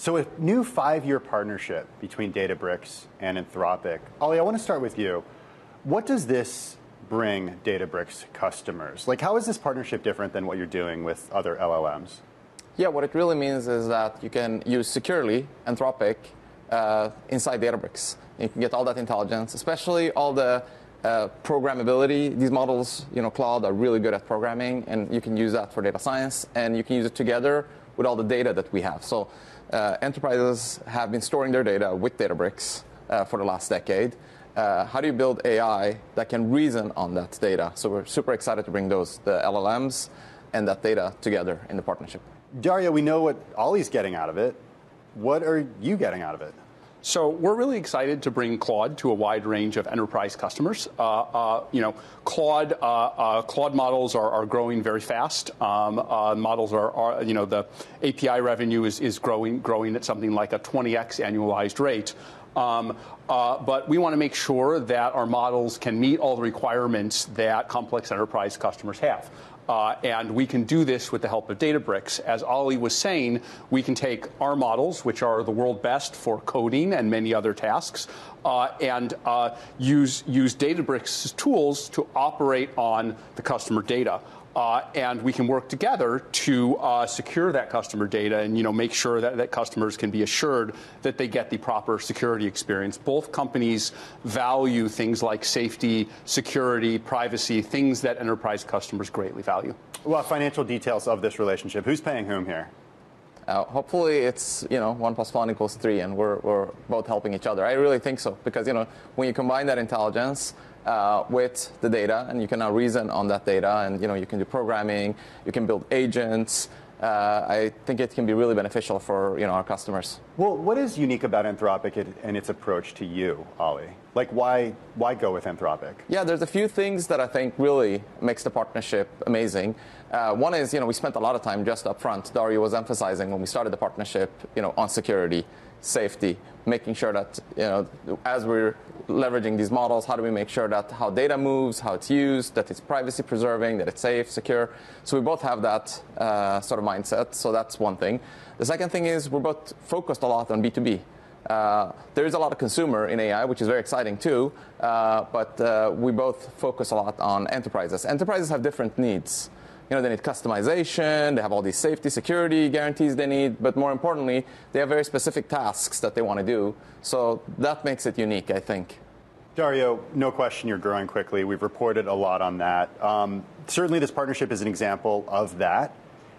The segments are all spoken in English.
So a new five-year partnership between Databricks and Anthropic. Ali, I want to start with you. What does this bring Databricks customers? Like, how is this partnership different than what you're doing with other LLMs? Yeah, what it really means is that you can use securely Anthropic uh, inside Databricks. You can get all that intelligence, especially all the uh, programmability. These models, you know, Claude are really good at programming, and you can use that for data science, and you can use it together with all the data that we have. So uh, enterprises have been storing their data with Databricks uh, for the last decade. Uh, how do you build AI that can reason on that data? So we're super excited to bring those, the LLMs and that data together in the partnership. Dario, we know what Ali's getting out of it. What are you getting out of it? So we're really excited to bring Claude to a wide range of enterprise customers. Uh, uh, you know, Claude uh, uh Claude models are, are, growing very fast. Um, uh, models are, are, you know, the API revenue is, is growing growing at something like a 20x annualized rate. Um, uh, but we want to make sure that our models can meet all the requirements that complex enterprise customers have. Uh, and we can do this with the help of Databricks. As Ali was saying, we can take our models, which are the world best for coding and many other tasks, uh, and uh, use, use Databricks tools to operate on the customer data. Uh, and we can work together to uh, secure that customer data and you know make sure that, that customers can be assured that they get the proper security experience. Both companies value things like safety, security, privacy, things that enterprise customers greatly value. Well, financial details of this relationship. Who's paying whom here? Uh, hopefully, it's you know one plus one equals three, and we're, we're both helping each other. I really think so because you know when you combine that intelligence uh, with the data, and you can now reason on that data, and you know you can do programming, you can build agents. Uh, I think it can be really beneficial for you know our customers. Well, what is unique about Anthropic and its approach to you, Ali? Like, why why go with Anthropic? Yeah, there's a few things that I think really makes the partnership amazing. Uh, one is, you know, we spent a lot of time just up front. Dario was emphasizing when we started the partnership, you know, on security, safety, making sure that, you know, as we're leveraging these models, how do we make sure that how data moves, how it's used, that it's privacy preserving, that it's safe, secure. So we both have that uh, sort of mindset. So that's one thing. The second thing is we're both focused a lot on B2B. Uh, there is a lot of consumer in AI, which is very exciting too, uh, but uh, we both focus a lot on enterprises. Enterprises have different needs you know, they need customization, they have all these safety, security guarantees they need, but more importantly, they have very specific tasks that they want to do. So that makes it unique, I think. Dario, no question you're growing quickly. We've reported a lot on that. Um, certainly, this partnership is an example of that.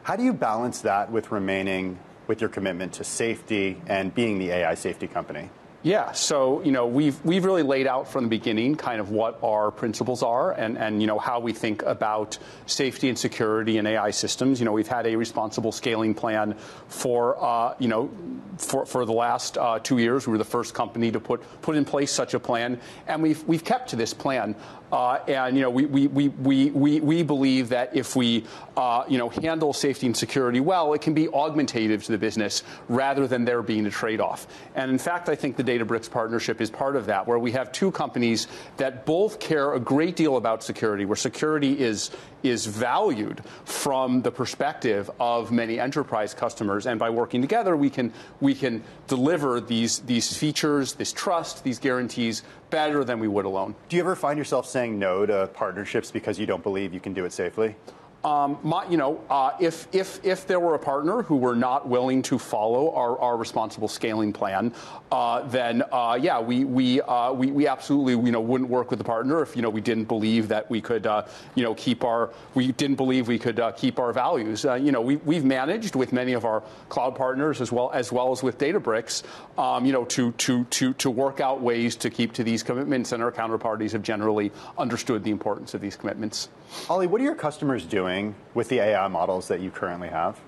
How do you balance that with remaining with your commitment to safety and being the AI safety company? Yeah, so you know we've we've really laid out from the beginning kind of what our principles are and and you know how we think about safety and security in AI systems. You know we've had a responsible scaling plan for uh, you know for for the last uh, two years. We were the first company to put put in place such a plan, and we've we've kept to this plan. Uh, and you know, we, we, we, we, we believe that if we uh, you know, handle safety and security well, it can be augmentative to the business rather than there being a trade-off. And in fact, I think the Databricks partnership is part of that, where we have two companies that both care a great deal about security, where security is is valued from the perspective of many enterprise customers. And by working together, we can, we can deliver these, these features, this trust, these guarantees better than we would alone. Do you ever find yourself saying no to partnerships because you don't believe you can do it safely? Um, my, you know, uh, if, if, if there were a partner who were not willing to follow our, our responsible scaling plan, uh, then uh, yeah, we, we, uh, we, we absolutely you know, wouldn't work with the partner if you know, we didn't believe that we could uh, you know, keep our, we didn't believe we could uh, keep our values. you know, we, we've managed with many of our cloud partners as well as, well as with Databricks um, you know, to, to, to, to work out ways to keep to these commitments, and our counterparties have generally understood the importance of these commitments. Ali, what are your customers doing with the AI models that you currently have?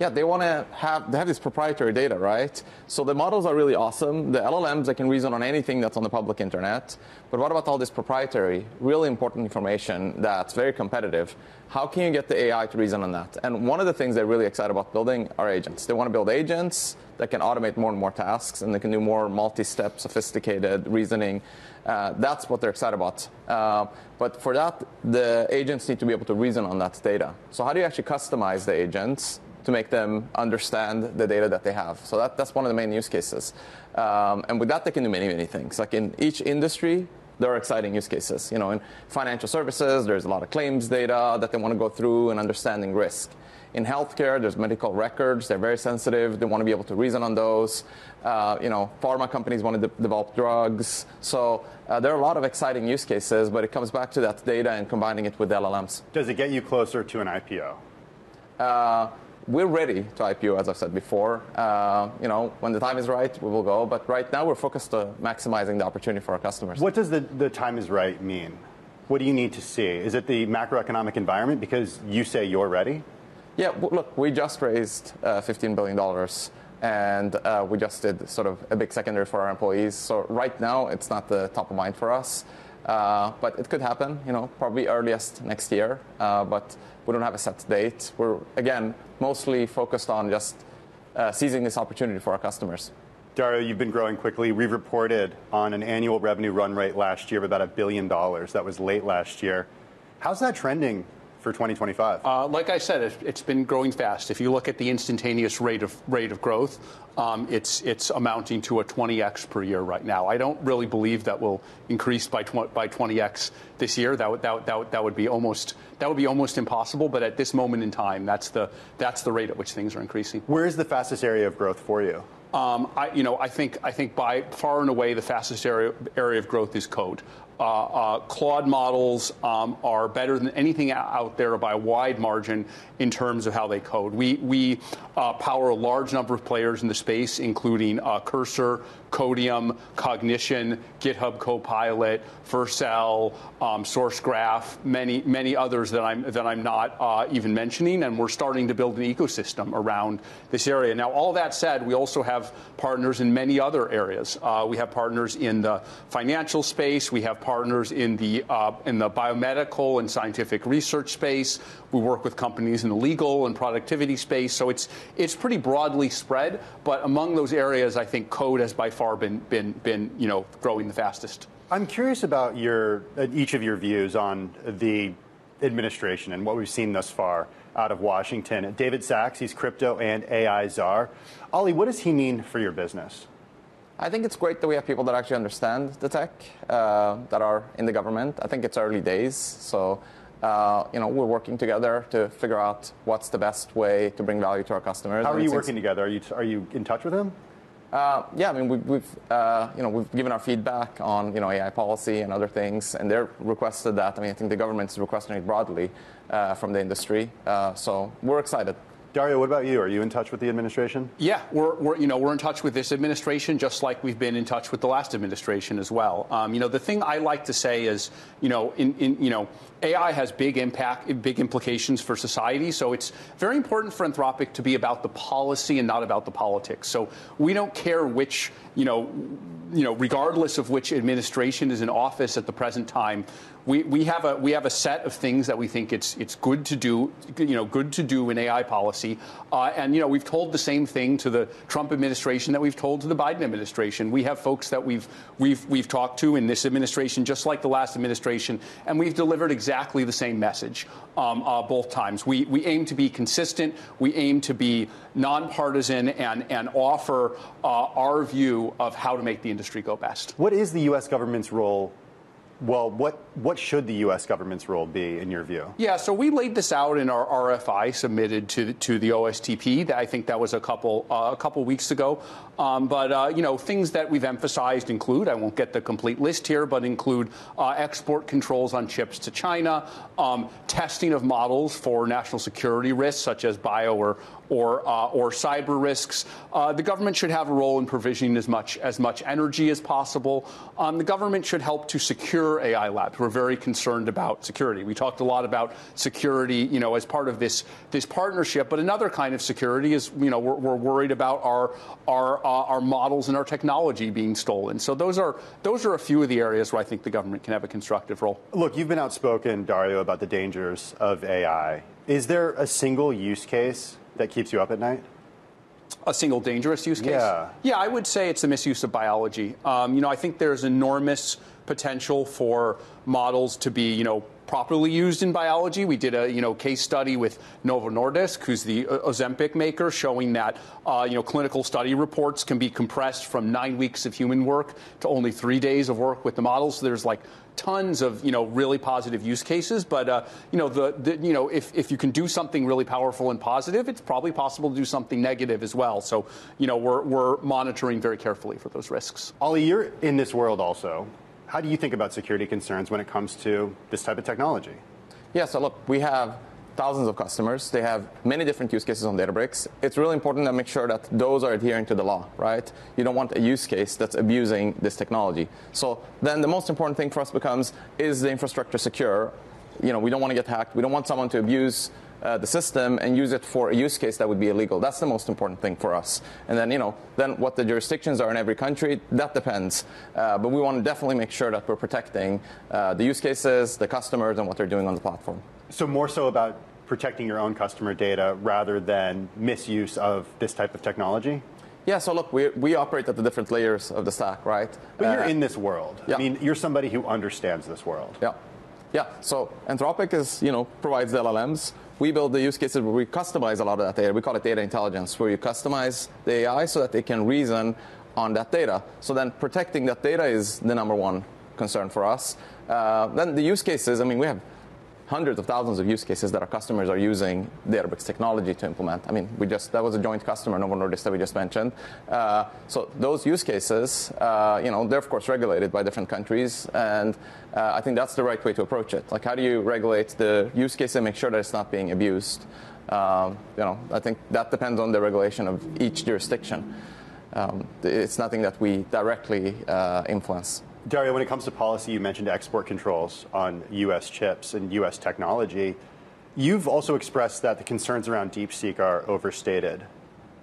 Yeah, they want to have they have this proprietary data, right? So the models are really awesome. The LLMs they can reason on anything that's on the public internet. But what about all this proprietary, really important information that's very competitive? How can you get the AI to reason on that? And one of the things they're really excited about building are agents. They want to build agents that can automate more and more tasks and they can do more multi-step, sophisticated reasoning. Uh, that's what they're excited about. Uh, but for that, the agents need to be able to reason on that data. So how do you actually customize the agents to make them understand the data that they have. So that, that's one of the main use cases. Um, and with that, they can do many, many things. Like in each industry, there are exciting use cases. You know, in financial services, there's a lot of claims data that they want to go through and understanding risk. In healthcare, there's medical records. They're very sensitive. They want to be able to reason on those. Uh, you know, pharma companies want to de- develop drugs. So uh, there are a lot of exciting use cases, but it comes back to that data and combining it with LLMs. Does it get you closer to an IPO? Uh, we're ready to IPO, as I've said before. Uh, you know, when the time is right, we will go. But right now, we're focused on maximizing the opportunity for our customers. What does the, the time is right mean? What do you need to see? Is it the macroeconomic environment because you say you're ready? Yeah, look, we just raised uh, $15 billion and uh, we just did sort of a big secondary for our employees. So right now, it's not the top of mind for us. Uh, but it could happen, you know, probably earliest next year. Uh, but we don't have a set date. We're, again, mostly focused on just uh, seizing this opportunity for our customers. Dario, you've been growing quickly. We've reported on an annual revenue run rate last year of about a billion dollars. That was late last year. How's that trending for 2025? Uh, like I said, it, has been growing fast. If you look at the instantaneous rate of rate of growth, um, it's it's amounting to a 20x per year right now. I don't really believe that will increase by tw- by 20x this year. That would that, that, that would be almost that would be almost impossible. But at this moment in time, that's the that's the rate at which things are increasing. Where is the fastest area of growth for you? Um, I, you know, I think I think by far and away the fastest area, area of growth is code. Uh, uh, Claude models um, are better than anything out there by a wide margin in terms of how they code. We we uh, power a large number of players in the space, including uh, Cursor, Codeium, Cognition, GitHub Copilot, Vercel, um, SourceGraph, many many others that I'm that I'm not uh, even mentioning, and we're starting to build an ecosystem around this area. Now, all that said, we also have partners in many other areas. Uh, we have partners in the financial space. We have partners in the uh, in the biomedical and scientific research space. We work with companies in the legal and productivity space. So it's it's pretty broadly spread. But among those areas, I think code has by far been been been you know growing the fastest. I'm curious about your uh, each of your views on the administration and what we've seen thus far out of Washington. David Sacks, he's crypto and AI czar. Ali, what does he mean for your business? I think it's great that we have people that actually understand the tech uh, that are in the government. I think it's early days, so uh, you know we're working together to figure out what's the best way to bring value to our customers. How are you working together? Are you are you in touch with him? Uh, yeah, I mean, we've, we've uh, you know, we've given our feedback on, you know, AI policy and other things, and they're requested that. I mean, I think the government's requesting it broadly uh, from the industry. Uh, so we're excited. Dario, what about you? Are you in touch with the administration? Yeah, we're, we're, you know we're in touch with this administration just like we've been in touch with the last administration as well. Um, you know the thing I like to say is you know in, in you know AI has big impact, big implications for society. So it's very important for Anthropic to be about the policy and not about the politics. So we don't care which, you know, you know, regardless of which administration is in office at the present time, we, we have a we have a set of things that we think it's it's good to do, you know, good to do in AI policy. Uh, and you know, we've told the same thing to the Trump administration that we've told to the Biden administration. We have folks that we've we've we've talked to in this administration, just like the last administration, and we've delivered exactly the same message um, uh, both times. We, we aim to be consistent, we aim to be nonpartisan, and, and offer uh, our view of how to make the industry go best. What is the U.S. government's role well, what, what should the U.S. government's role be in your view? Yeah, so we laid this out in our RFI submitted to, to the OSTP. I think that was a couple uh, a couple weeks ago. Um, but uh, you know, things that we've emphasized include I won't get the complete list here, but include uh, export controls on chips to China, um, testing of models for national security risks such as bio or or, uh, or cyber risks. Uh, the government should have a role in provisioning as much as much energy as possible. Um, the government should help to secure AI labs. We're very concerned about security. We talked a lot about security, you know, as part of this this partnership. But another kind of security is, you know, we're, we're worried about our our uh, our models and our technology being stolen. So those are those are a few of the areas where I think the government can have a constructive role. Look, you've been outspoken, Dario, about the dangers of AI. Is there a single use case that keeps you up at night? A single dangerous use case? Yeah. Yeah, I would say it's the misuse of biology. Um, you know, I think there's enormous potential for models to be, you know, properly used in biology. We did a you know case study with Novo Nordisk, who's the Ozempic maker, showing that uh, you know clinical study reports can be compressed from nine weeks of human work to only three days of work with the models. So there's like tons of you know really positive use cases, but uh, you know the, the, you know if, if you can do something really powerful and positive, it's probably possible to do something negative as well. So you know we're we're monitoring very carefully for those risks. Ali, you're in this world also. How do you think about security concerns when it comes to this type of technology? Yeah, so look, we have thousands of customers. They have many different use cases on Databricks. It's really important to make sure that those are adhering to the law, right? You don't want a use case that's abusing this technology. So then the most important thing for us becomes is the infrastructure secure? You know, we don't want to get hacked. We don't want someone to abuse uh, the system and use it for a use case that would be illegal. That's the most important thing for us. And then, you know, then what the jurisdictions are in every country, that depends. Uh, but we want to definitely make sure that we're protecting uh, the use cases, the customers, and what they're doing on the platform. So more so about protecting your own customer data rather than misuse of this type of technology? Yeah, so look, we, we operate at the different layers of the stack, right? But you're uh, in this world. Yeah. I mean, you're somebody who understands this world. Yeah. Yeah, so Anthropic is, you know, provides the LLMs we build the use cases where we customize a lot of that data. We call it data intelligence, where you customize the AI so that they can reason on that data. So then protecting that data is the number one concern for us. Uh, then the use cases, I mean, we have hundreds of thousands of use cases that our customers are using Databricks technology to implement. I mean, we just that was a joint customer, Novo Nordisk, that we just mentioned. Uh, so those use cases, uh, you know, they're of course regulated by different countries, and uh, I think that's the right way to approach it. Like, how do you regulate the use case and make sure that it's not being abused? Um, you know, I think that depends on the regulation of each jurisdiction. Um, it's nothing that we directly uh, influence. Dario, when it comes to policy, you mentioned export controls on U.S. chips and U.S. technology. You've also expressed that the concerns around DeepSeek are overstated.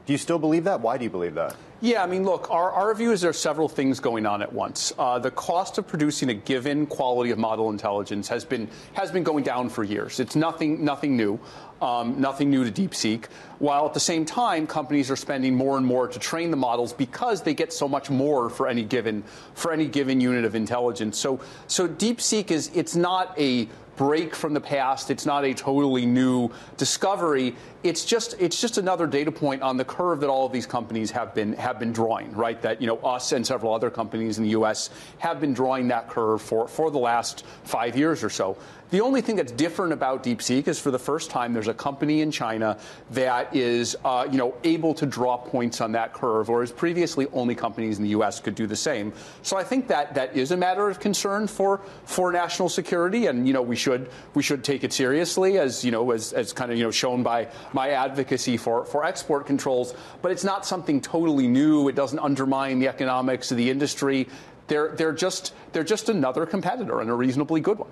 Do you still believe that? Why do you believe that? Yeah, I mean, look, our, our view is there are several things going on at once. Uh, the cost of producing a given quality of model intelligence has been has been going down for years. It's nothing nothing new, um, nothing new to DeepSeek. While at the same time, companies are spending more and more to train the models because they get so much more for any given for any given unit of intelligence. So so DeepSeek is it's not a break from the past. It's not a totally new discovery. It's just it's just another data point on the curve that all of these companies have been have been drawing, right? That you know us and several other companies in the U.S. have been drawing that curve for for the last five years or so. The only thing that's different about DeepSeek is for the first time there's a company in China that is uh, you know able to draw points on that curve, whereas previously only companies in the U.S. could do the same. So I think that that is a matter of concern for for national security, and you know we should we should take it seriously as you know as, as kind of you know shown by my advocacy for for export controls. But it's not something totally new. It doesn't undermine the economics of the industry. They're they're just they're just another competitor and a reasonably good one.